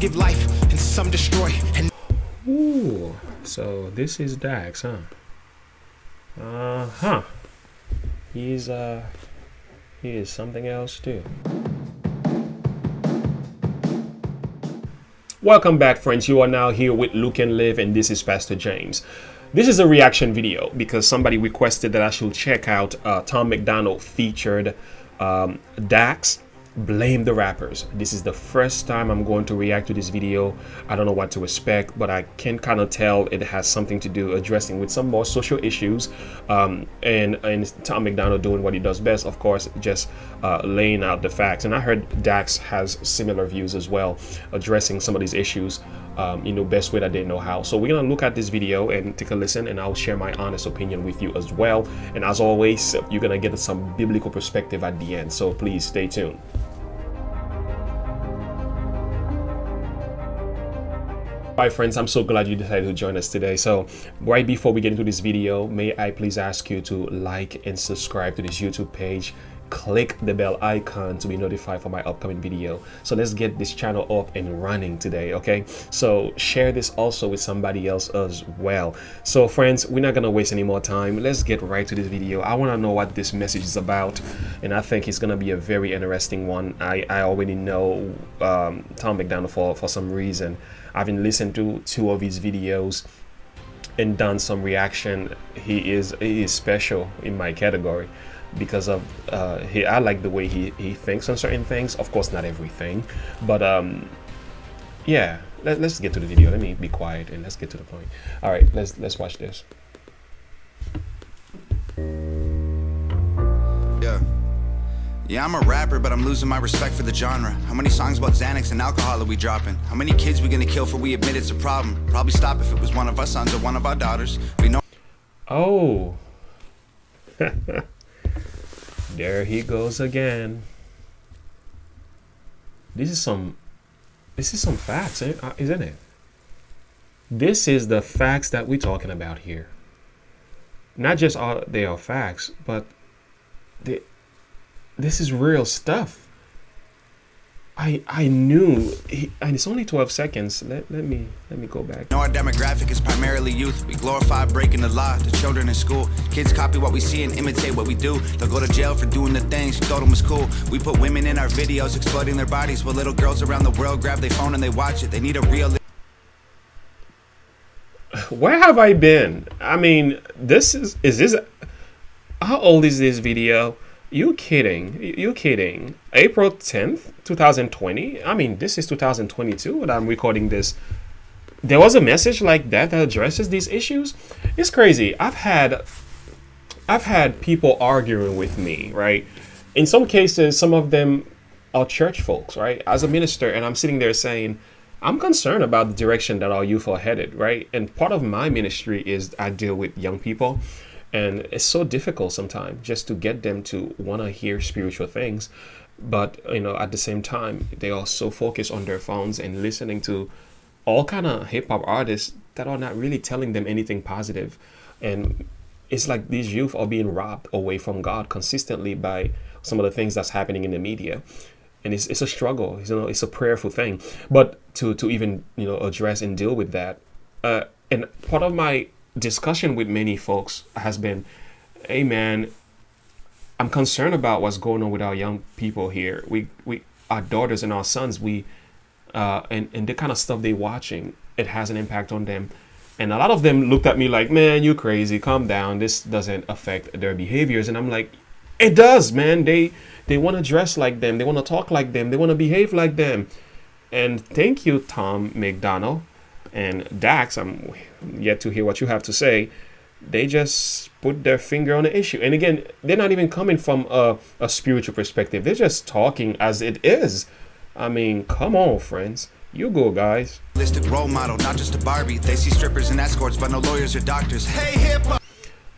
give life and some destroy. And Ooh, so this is Dax, huh? Uh huh. He's uh, he is something else too. Welcome back, friends. You are now here with Look and Live, and this is Pastor James. This is a reaction video because somebody requested that I should check out uh, Tom MacDonald featured um, Dax blame the rappers. This is the first time i'm going to react to this video. I don't know what to expect but i can kind of tell it has something to do addressing with some more social issues um, and and tom MacDonald doing what he does best of course just uh, laying out the facts. And i heard dax has similar views as well addressing some of these issues um, you know best way that they know how. So we're gonna look at this video and take a listen and i'll share my honest opinion with you as well. And as always you're gonna get some biblical perspective at the end so please stay tuned Hi friends, I'm so glad you decided to join us today. So right before we get into this video, may I please ask you to like and subscribe to this YouTube page. Click the bell icon to be notified for my upcoming video. So let's get this channel up and running today, okay? So share this also with somebody else as well. So friends, we're not gonna waste any more time. Let's get right to this video. I wanna know what this message is about and I think it's gonna be a very interesting one. I, I already know um, Tom MacDonald for, for some reason. I've been listening to two of his videos and done some reaction. He is he is special in my category because of uh, he. I like the way he he thinks on certain things. Of course, not everything, but um, yeah. Let, let's get to the video. Let me be quiet and let's get to the point. All right, let's let's watch this. Yeah. Yeah, I'm a rapper, but I'm losing my respect for the genre. How many songs about Xanax and alcohol are we dropping? How many kids we gonna kill for we admit it's a problem? Probably stop if it was one of our sons or one of our daughters. We know Oh. there he goes again. This is some this is some facts, eh, uh, isn't it? This is the facts that we're talking about here. Not just all they are facts, but they, this is real stuff. I I knew, he, and it's only 12 seconds. Let, let me let me go back. our demographic is primarily youth. We glorify breaking the law to children in school. Kids copy what we see and imitate what we do. They'll go to jail for doing the things you thought them was cool. We put women in our videos exploiting their bodies while little girls around the world grab their phone and they watch it. They need a real where have I been? I mean, this is is this how old is this video? You kidding? You kidding? April 10th, 2020? I mean, this is 2022 when I'm recording this. There was a message like that that addresses these issues. It's crazy. I've had I've had people arguing with me, right? In some cases, some of them are church folks, right? As a minister, and I'm sitting there saying, I'm concerned about the direction that our youth are headed, right? And part of my ministry is I deal with young people, and it's so difficult sometimes just to get them to want to hear spiritual things. But you know, at the same time, they are so focused on their phones and listening to all kind of hip hop artists that are not really telling them anything positive, and it's like these youth are being robbed away from God consistently by some of the things that's happening in the media. And it's, it's a struggle you know it's a prayerful thing. But to to even you know address and deal with that uh, and part of my discussion with many folks has been hey man i'm concerned about what's going on with our young people here. We we our daughters and our sons we uh, and and the kind of stuff they're watching it has an impact on them. And a lot of them looked at me like man you crazy. Calm down. This doesn't affect their behaviors. And i'm like it does man. They they want to dress like them. They want to talk like them. They want to behave like them. And thank you tom macdonald and dax. I'm yet to hear what you have to say they just put their finger on the issue. And again they're not even coming from a, a spiritual perspective. They're just talking as it is. I mean come on friends. You go guys. Role model, not just a Barbie. They see strippers and escorts, but no lawyers or doctors. Hey, hip hop!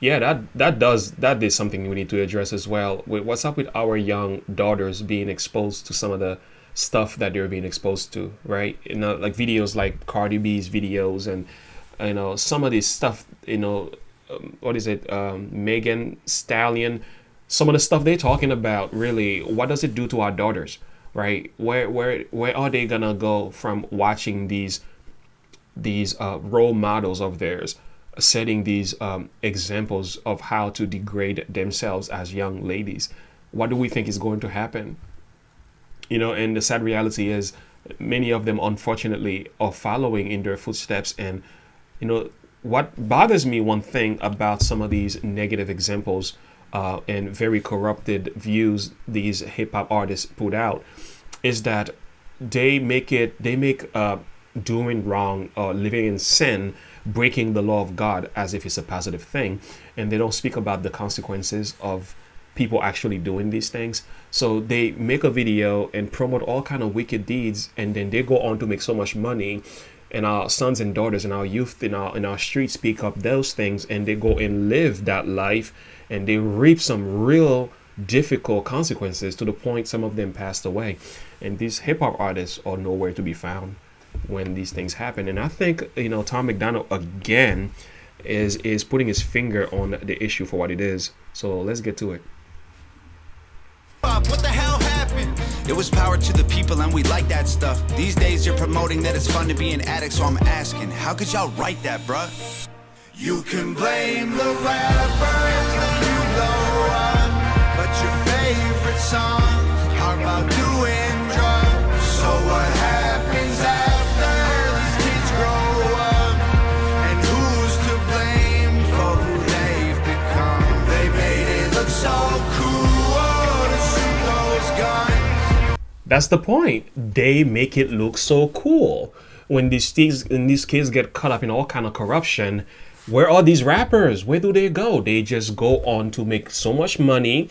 yeah that that does that is something we need to address as well. What's up with our young daughters being exposed to some of the stuff that they're being exposed to right? You know like videos like cardi b's videos and you know some of this stuff you know um, what is it um, megan stallion some of the stuff they're talking about really what does it do to our daughters right? Where where where are they gonna go from watching these these uh, role models of theirs setting these um, examples of how to degrade themselves as young ladies? What do we think is going to happen? You know, and the sad reality is many of them unfortunately are following in their footsteps and you know what bothers me one thing about some of these negative examples uh, and very corrupted views these hip hop artists put out is that they make it they make uh, doing wrong or living in sin breaking the law of God as if it's a positive thing and they don't speak about the consequences of people actually doing these things. So they make a video and promote all kind of wicked deeds and then they go on to make so much money and our sons and daughters and our youth in our in our streets speak up those things and they go and live that life and they reap some real difficult consequences to the point some of them passed away. And these hip-hop artists are nowhere to be found when these things happen. And i think you know tom macdonald again is is putting his finger on the issue for what it is. So let's get to it It was power to the people and we like that stuff. These days you're promoting that it's fun to be an addict, so I'm asking, how could y'all write that, bruh? You can blame the rappers when you blow up, but your favorite songs are about doing drugs. So what happens That's the point. They make it look so cool. When these things when these kids get caught up in all kind of corruption, where are these rappers? Where do they go? They just go on to make so much money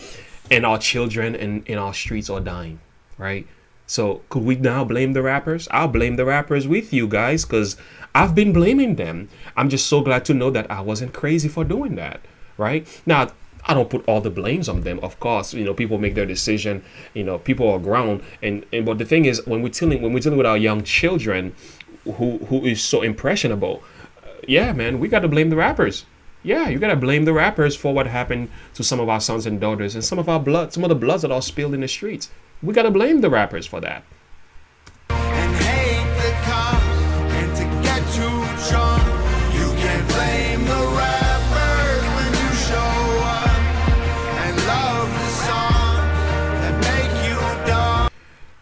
and our children and in our streets are dying, right? So could we now blame the rappers? I'll blame the rappers with you guys because I've been blaming them. I'm just so glad to know that I wasn't crazy for doing that, right? Now I don't put all the blames on them. Of course, you know, people make their decision. You know, people are grown, and and but the thing is, when we're dealing when we're dealing with our young children, who who is so impressionable, uh, yeah, man, we got to blame the rappers. Yeah, you got to blame the rappers for what happened to some of our sons and daughters and some of our blood, some of the bloods that are spilled in the streets. We got to blame the rappers for that.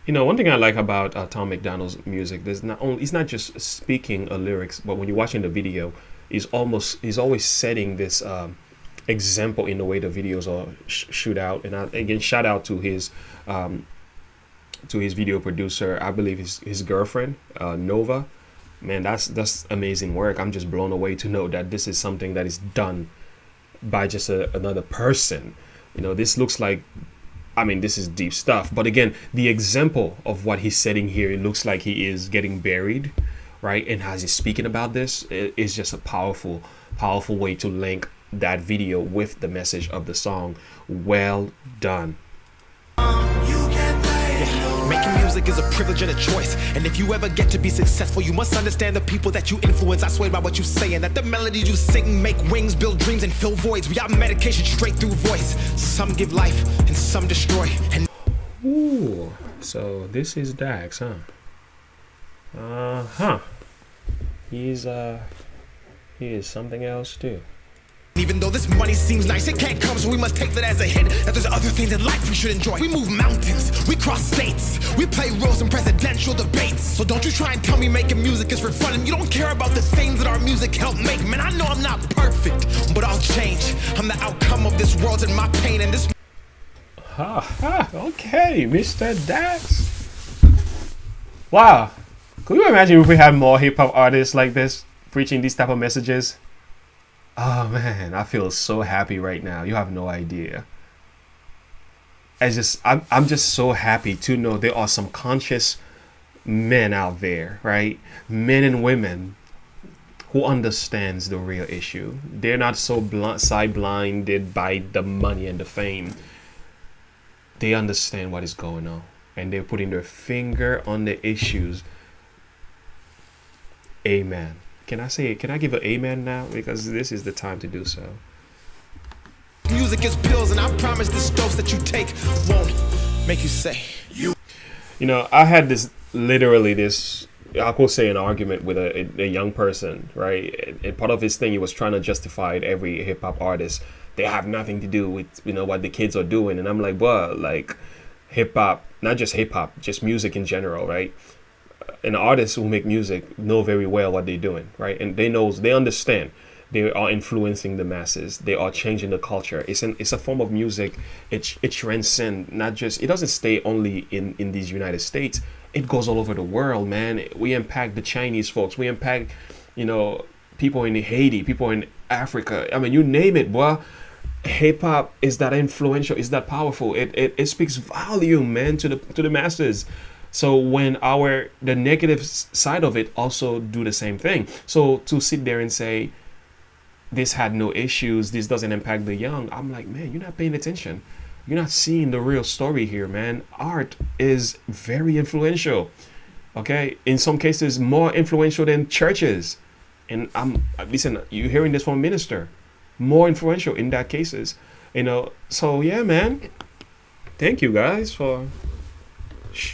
You know, one thing I like about uh, Tom MacDonald's music, there's not only he's not just speaking a lyrics, but when you're watching the video, he's almost he's always setting this um, example in the way the videos are sh- shoot out. And I, again, shout out to his um, to his video producer, I believe his his girlfriend uh, Nova. Man, that's that's amazing work. I'm just blown away to know that this is something that is done by just a, another person. You know, this looks like I mean, this is deep stuff. But again, the example of what he's setting here, it looks like he is getting buried, right? And as he's speaking about this, it is just a powerful, powerful way to link that video with the message of the song. Well done. Making music is a privilege and a choice. And if you ever get to be successful, you must understand the people that you influence. I swear by what you say, and that the melodies you sing make wings, build dreams, and fill voids. We got medication straight through voice. Some give life, and some destroy. And Ooh, so this is Dax, huh? Uh huh. He's uh, he is something else too. Even though this money seems nice, it can't come, so we must take that as a hint. That there's other things in life we should enjoy. We move mountains, we cross states, we play roles in presidential debates. So don't you try and tell me making music is for fun, and you don't care about the things that our music helped make. Man, I know I'm not perfect, but I'll change. I'm the outcome of this world and my pain, and this. Ha ha. Okay, Mr. Dax. Wow. Could you imagine if we had more hip hop artists like this preaching these type of messages? Oh man, I feel so happy right now. You have no idea. I just I'm I'm just so happy to know there are some conscious men out there, right? Men and women who understands the real issue. They're not so bl- side blinded by the money and the fame. They understand what is going on and they're putting their finger on the issues. Amen. Can I say can I give an amen now? Because this is the time to do so. Music is pills, and I promise this dose that you take won't make you say. You know, I had this literally this I could say an argument with a, a, a young person, right? And, and part of his thing, he was trying to justify it, every hip hop artist. They have nothing to do with you know what the kids are doing, and I'm like, well, like hip hop, not just hip hop, just music in general, right? And artists who make music know very well what they're doing, right? And they knows they understand. They are influencing the masses. They are changing the culture. It's an it's a form of music. It it transcends not just it doesn't stay only in in these united states. It goes all over the world man. We impact the chinese folks. We impact you know people in haiti people in africa. I mean you name it boy. Hip hop is that influential is that powerful. It, it it speaks volume man to the to the masses so when our the negative side of it also do the same thing so to sit there and say this had no issues, this doesn't impact the young. I'm like, man, you're not paying attention. You're not seeing the real story here, man. Art is very influential. Okay, in some cases, more influential than churches. And I'm listen, you're hearing this from a minister, more influential in that cases. You know, so yeah, man. Thank you guys for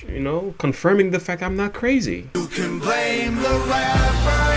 you know confirming the fact I'm not crazy. You can blame the rappers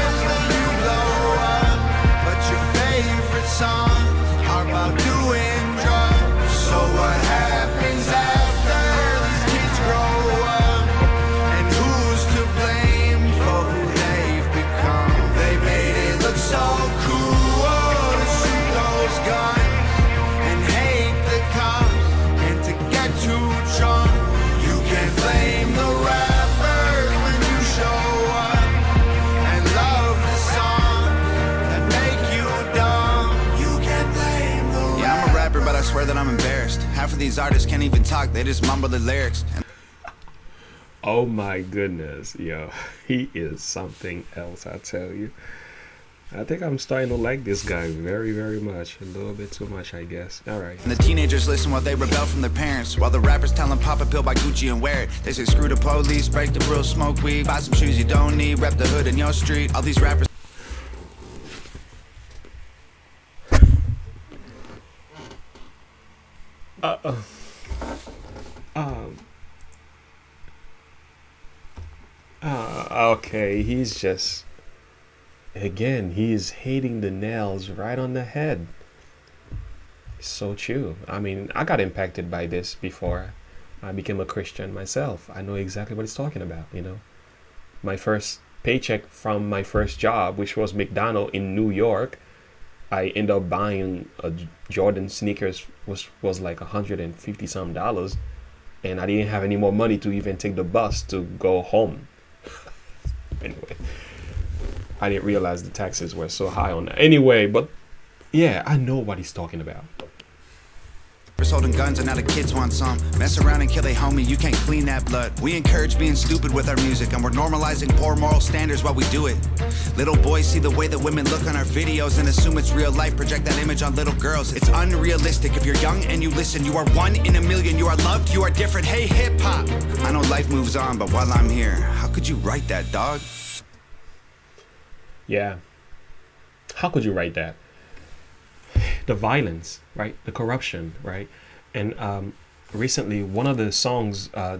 of these artists can't even talk, they just mumble the lyrics. And Oh my goodness, yo, he is something else, I tell you. I think I'm starting to like this guy very, very much. A little bit too much, I guess. All right. And the teenagers listen while they rebel from their parents. While the rappers tell them pop a pill by Gucci and wear it. They say screw the police, break the rules, smoke weed, buy some shoes you don't need, rep the hood in your street. All these rappers Uh, okay, he's just. Again, he is hitting the nails right on the head. So true. I mean, I got impacted by this before I became a Christian myself. I know exactly what he's talking about, you know. My first paycheck from my first job, which was McDonald in New York, I end up buying a Jordan sneakers was was like a hundred and fifty some dollars, and I didn't have any more money to even take the bus to go home. anyway, I didn't realize the taxes were so high on that. Anyway, but yeah, I know what he's talking about. Holding guns and now the kids want some. Mess around and kill a homie, you can't clean that blood. We encourage being stupid with our music and we're normalizing poor moral standards while we do it. Little boys see the way that women look on our videos and assume it's real life, project that image on little girls. It's unrealistic. If you're young and you listen, you are one in a million. You are loved, you are different. Hey, hip hop. I know life moves on, but while I'm here, how could you write that, dog? Yeah. How could you write that? The violence, right? The corruption, right? And um, recently, one of the songs, uh,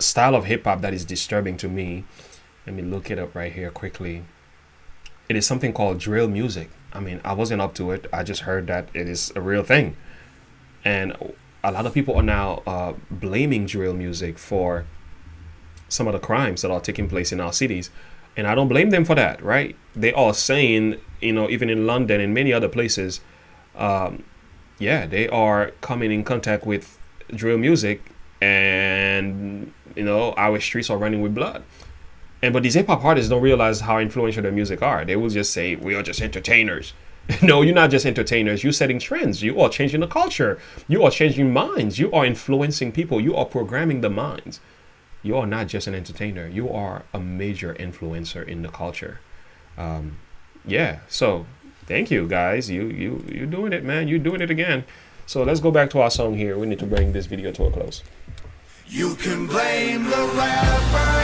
style of hip hop that is disturbing to me, let me look it up right here quickly. It is something called drill music. I mean, I wasn't up to it. I just heard that it is a real thing. And a lot of people are now uh, blaming drill music for some of the crimes that are taking place in our cities. And I don't blame them for that, right? They are saying, you know, even in London and many other places, um, yeah, they are coming in contact with drill music, and you know, our streets are running with blood. And but these hip hop artists don't realize how influential their music are. They will just say, "We are just entertainers." no, you're not just entertainers. You're setting trends. You are changing the culture. You are changing minds. You are influencing people. You are programming the minds. You are not just an entertainer. You are a major influencer in the culture. Um, yeah. So thank you guys. You you you're doing it, man. You're doing it again. So let's go back to our song here. We need to bring this video to a close. You can blame the rappers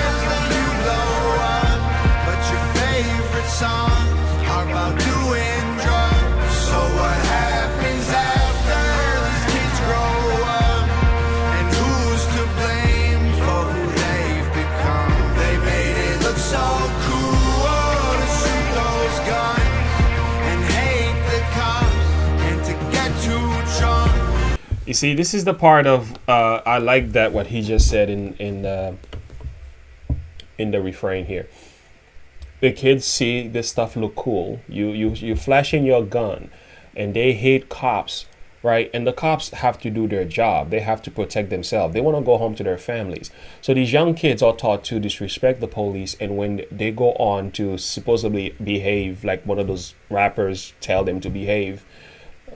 You see, this is the part of uh, I like that what he just said in in uh, in the refrain here. The kids see this stuff look cool. You you you flashing your gun, and they hate cops, right? And the cops have to do their job. They have to protect themselves. They want to go home to their families. So these young kids are taught to disrespect the police, and when they go on to supposedly behave like one of those rappers tell them to behave,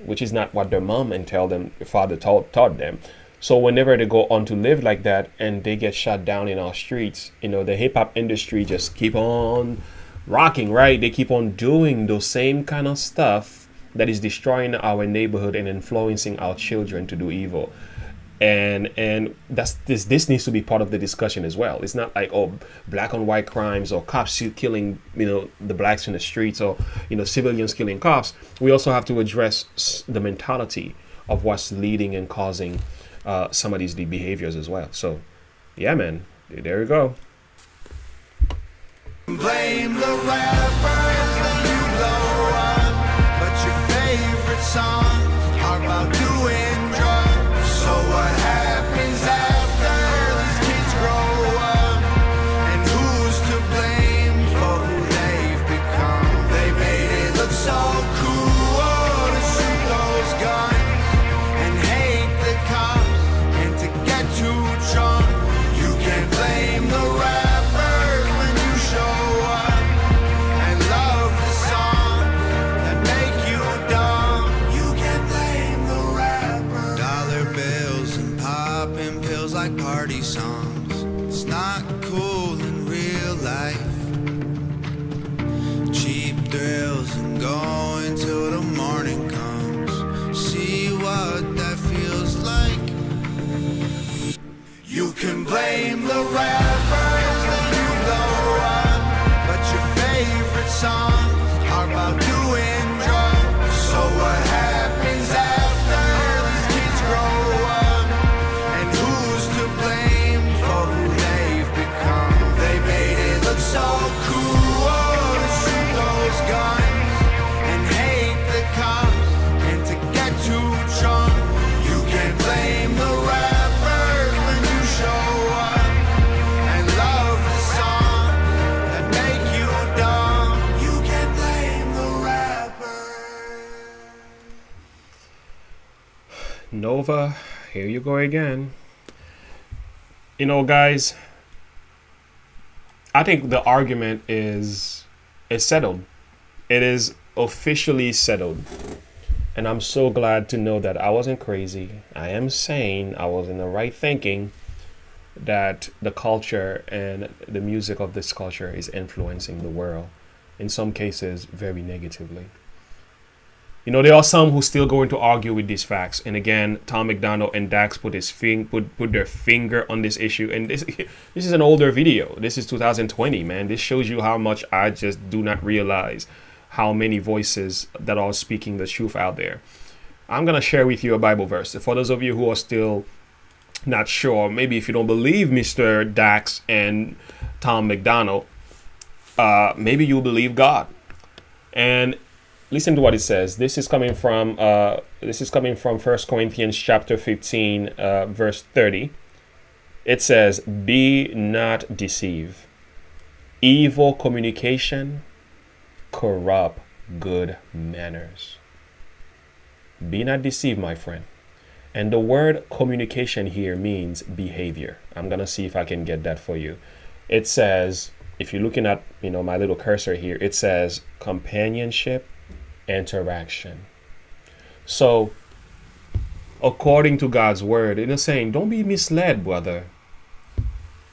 which is not what their mom and tell them father taught, taught them. So whenever they go on to live like that and they get shut down in our streets, you know, the hip hop industry just keep on rocking, right? They keep on doing those same kind of stuff that is destroying our neighborhood and influencing our children to do evil. And and that's this this needs to be part of the discussion as well. It's not like oh black on white crimes or cops killing you know the blacks in the streets or you know civilians killing cops. We also have to address the mentality of what's leading and causing uh, some of these behaviors as well. So yeah, man, there you go. Songs are about here you go again. You know, guys, I think the argument is is settled. It is officially settled. And I'm so glad to know that I wasn't crazy. I am sane. I was in the right thinking that the culture and the music of this culture is influencing the world. In some cases, very negatively. You know, there are some who still going to argue with these facts. And again, Tom MacDonald and Dax put his fing- put put their finger on this issue. And this this is an older video. This is 2020, man. This shows you how much I just do not realize how many voices that are speaking the truth out there. I'm gonna share with you a Bible verse. For those of you who are still not sure, maybe if you don't believe Mr. Dax and Tom MacDonald, uh, maybe you believe God. And listen to what it says. This is coming from uh, this is coming from First Corinthians chapter 15, uh, verse 30. It says, "Be not deceived. Evil communication corrupt good manners." Be not deceived, my friend. And the word communication here means behavior. I'm gonna see if I can get that for you. It says, if you're looking at you know my little cursor here, it says companionship interaction. So, according to God's word, it is saying, don't be misled, brother.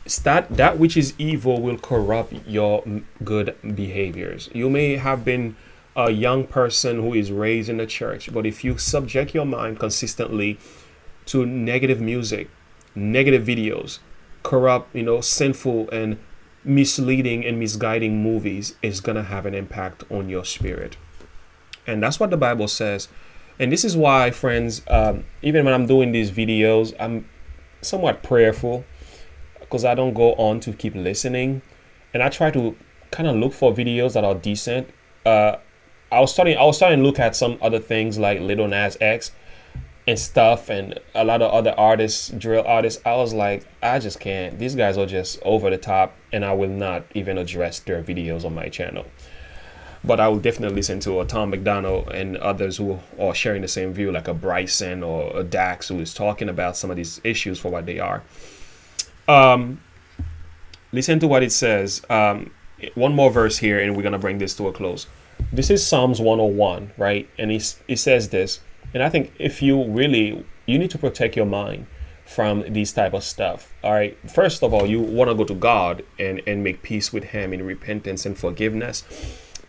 It's that that which is evil will corrupt your good behaviors. You may have been a young person who is raised in the church, but if you subject your mind consistently to negative music, negative videos, corrupt, you know, sinful and misleading and misguiding movies, is gonna have an impact on your spirit. And that's what the Bible says. And this is why, friends, um, even when I'm doing these videos, I'm somewhat prayerful because I don't go on to keep listening. And I try to kind of look for videos that are decent. Uh, I was starting I was starting to look at some other things like Little Nas X. and stuff and a lot of other artists drill artists i was like i just can't these guys are just over the top and i will not even address their videos on my channel but i will definitely listen to a tom macdonald and others who are sharing the same view like a bryson or a dax who is talking about some of these issues for what they are um listen to what it says um one more verse here and we're going to bring this to a close this is psalms 101 right and he, he says this and I think if you really, you need to protect your mind from these type of stuff. All right. First of all, you want to go to God and, and make peace with Him in repentance and forgiveness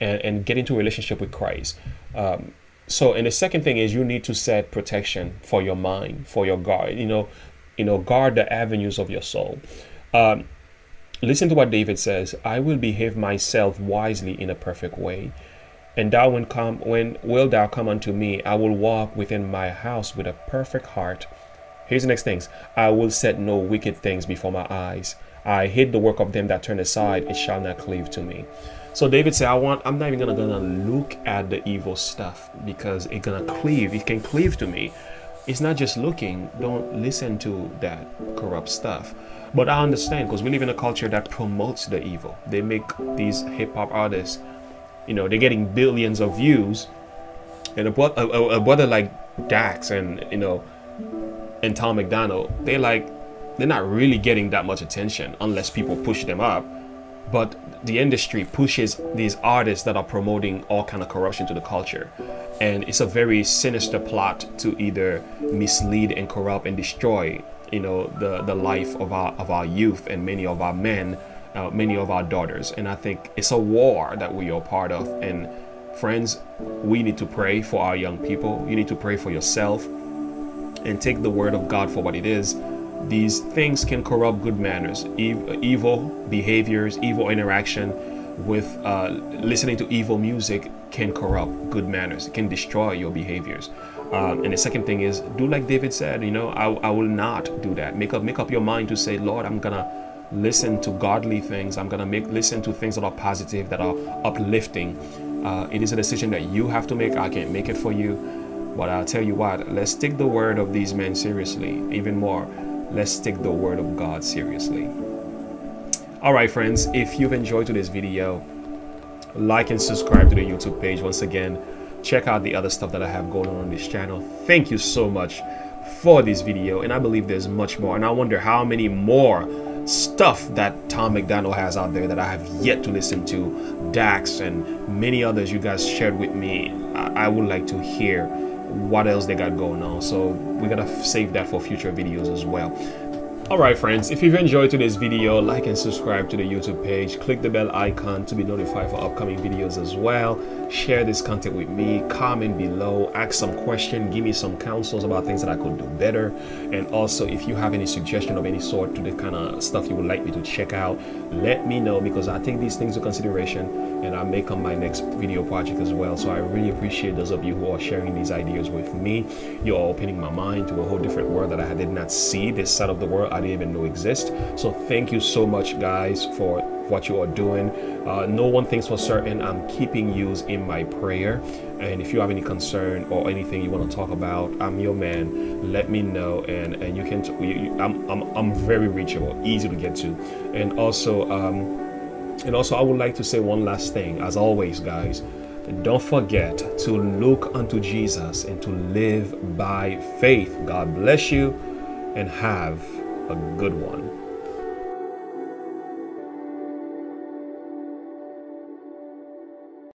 and, and get into a relationship with Christ. Um, so, and the second thing is you need to set protection for your mind, for your guard, you know, you know, guard the avenues of your soul. Um, listen to what David says I will behave myself wisely in a perfect way. And thou when come when will thou come unto me, I will walk within my house with a perfect heart. Here's the next things. I will set no wicked things before my eyes. I hate the work of them that turn aside, it shall not cleave to me. So David said, I want I'm not even gonna, gonna look at the evil stuff because it's gonna cleave, it can cleave to me. It's not just looking, don't listen to that corrupt stuff. But I understand because we live in a culture that promotes the evil. They make these hip hop artists you know they're getting billions of views and a, a, a brother like dax and you know and tom macdonald they're like they're not really getting that much attention unless people push them up but the industry pushes these artists that are promoting all kind of corruption to the culture and it's a very sinister plot to either mislead and corrupt and destroy you know the the life of our of our youth and many of our men uh, many of our daughters. And I think it's a war that we are part of. And friends, we need to pray for our young people. You need to pray for yourself and take the word of God for what it is. These things can corrupt good manners, evil behaviors, evil interaction with uh, listening to evil music can corrupt good manners. It can destroy your behaviors. Um, and the second thing is, do like David said. You know, I, I will not do that. Make up make up your mind to say, Lord, I'm gonna listen to godly things. I'm gonna make listen to things that are positive, that are uplifting. Uh, it is a decision that you have to make. I can't make it for you. But I'll tell you what, let's take the word of these men seriously. Even more, let's take the word of God seriously. All right, friends, if you've enjoyed today's video, like and subscribe to the YouTube page. Once again, check out the other stuff that I have going on on this channel. Thank you so much for this video. And I believe there's much more. And I wonder how many more stuff that Tom MacDonald has out there that I have yet to listen to, Dax and many others you guys shared with me. I, I would like to hear what else they got going on. So we're gonna save that for future videos as well. Alright friends, if you've enjoyed today's video, like and subscribe to the YouTube page. Click the bell icon to be notified for upcoming videos as well. Share this content with me. Comment below. Ask some questions. Give me some counsels about things that I could do better. And also, if you have any suggestion of any sort to the kind of stuff you would like me to check out, let me know because I take these things into consideration and I may come my next video project as well. So I really appreciate those of you who are sharing these ideas with me. You're opening my mind to a whole different world that I did not see this side of the world. I didn't even know exist. So thank you so much, guys, for what you are doing. Uh, no one thing's for certain. I'm keeping you in my prayer. And if you have any concern or anything you want to talk about, I'm your man. Let me know, and and you can. You, I'm, I'm I'm very reachable, easy to get to, and also um, and also I would like to say one last thing. As always, guys. Don't forget to look unto Jesus and to live by faith. God bless you and have a good one.